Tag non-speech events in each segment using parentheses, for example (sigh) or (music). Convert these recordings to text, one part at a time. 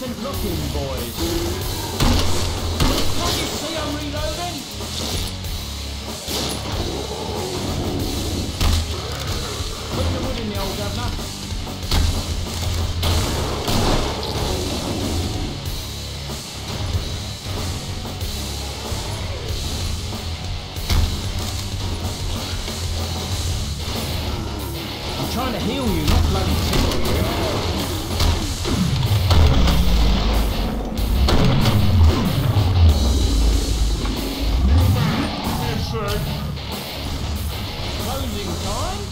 decent looking, boys. Can't you see I'm reloading? Put the wood in the old governor. I'm trying to heal you, not bloody tickle you. Closing time?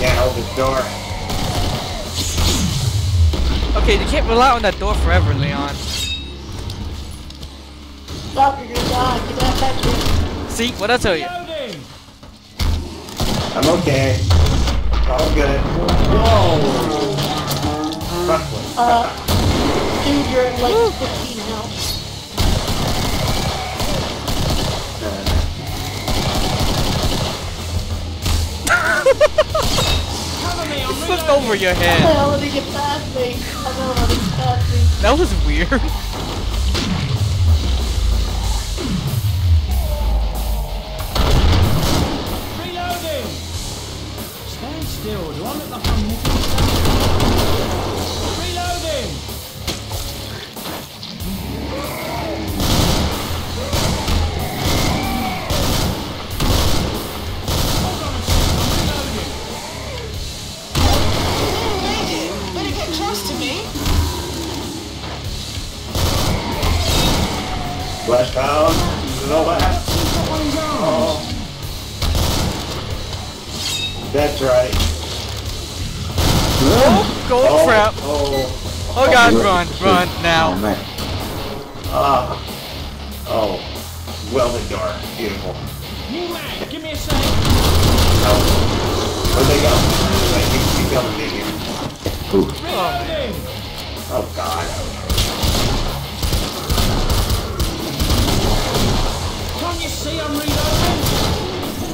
Can't hold this door. Okay, you can't rely on that door forever, Leon. Stop, you're gonna die. Get that back. See, what I tell you? I'm okay. It's all good. Whoa! Uh, dude, you're at like Flipped reloading! over your How the head. hell did he get past me? I don't know how get past me. That was weird. Reloading! Stand still. Do I look like I'm Flashbound. No left. He's got one of his arms. That's right. Oh, gold Oh, crap. Oh. Oh god, run, run, now. Oh now. man. Ah. Oh. Welded door. Beautiful. New mad? Give me a sec. Oh. Where'd they go? Like, keep, keep coming, baby. Ooh. Reloading! Oh, God.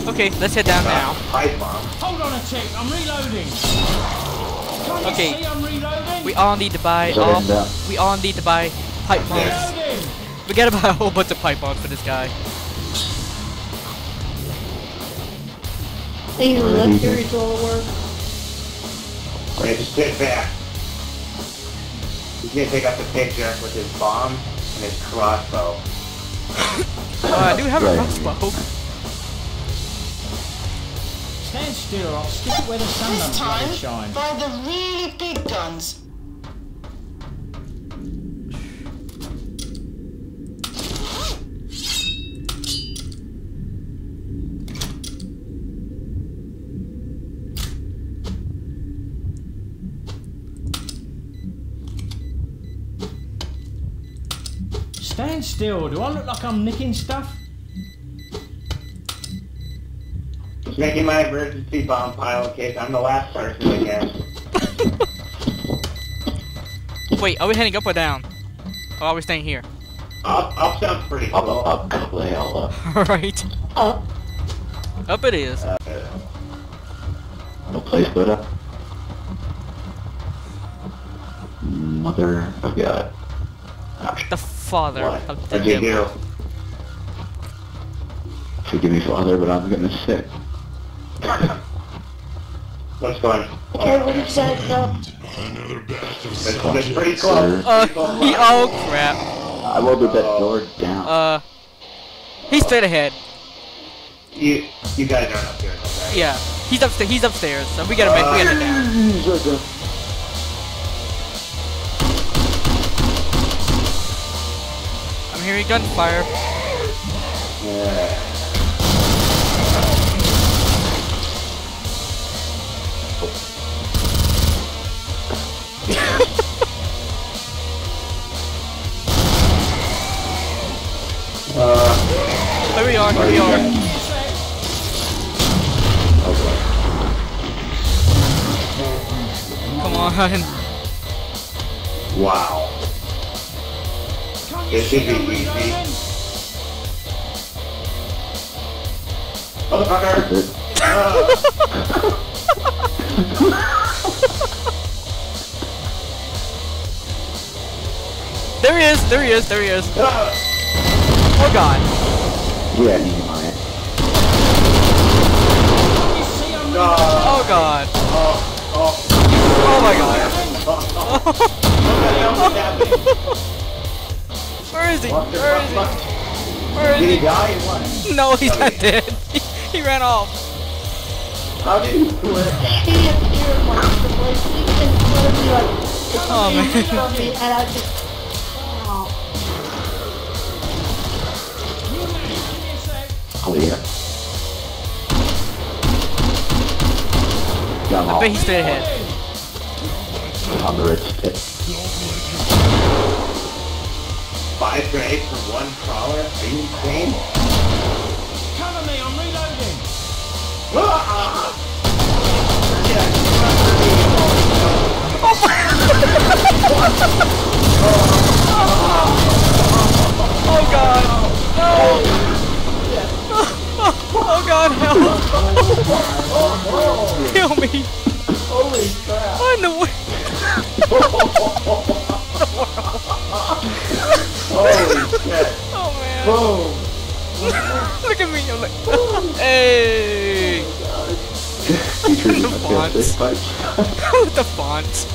Okay, let's head down now. Pipe bomb. Hold on a tick, I'm reloading. Can't Okay. I'm reloading? We all need to buy Shut all. We all need to buy pipe bombs. Reloading! We gotta buy a whole bunch of pipe bombs for this guy. Hey, Alright, that easy. Fury's all work. Wait, just sit back. He's gonna take out the picture with his bomb and his crossbow. Oh, I do have a Right. crossbow. Stand still, I'll stick it where the sun This don't time, shine. By the really big guns. Stand still, do I look like I'm nicking stuff? Just making my emergency bomb pile in case I'm the last person again. (laughs) Wait, are we heading up or down? Or are we staying here? Up, up sounds pretty Up, cool. up, up, (laughs) go the hell up. Alright. Up. Up it is. Uh, No place but up. Mother of God. Ouch. The father what? of the What'd you Forgive me, Father, but I'm getting sick. (laughs) What's going on? Everybody said up. That's, that's pretty close. Uh, Pretty close. he, oh crap. I welded that door down. Uh, he's straight ahead. You, you guys aren't up here, right? Yeah, he's upstairs. He's upstairs. So we gotta make. We gotta down. Hearing gunfire. Yeah. uh, Here we are, here we are. Come on. (laughs) Wow. Can't you should be easy. Motherfucker! Uh, There he is, there he is, there he is. uh, Oh god. Yeah, he's mine. Can't you see I'm no. reloading? Oh god. Oh, oh. Oh my god. Did he die or what? No, he's not dead. He, he ran off. How did he do it? He appeared like the place. He just literally like Oh man. from me, and I. Oh. You man, give me a sec. Oh yeah. I bet he's straight ahead. on the red stick. Five grenades for one crawler? Are you insane? Cover me, I'm reloading. Ah! Oh god. No. (laughs) Oh god, help. (laughs) Kill me. Holy crap! What in the way? (laughs) Boom! (laughs) Look at me. I'm like, (laughs) hey. (laughs) Treated The fonts. the font.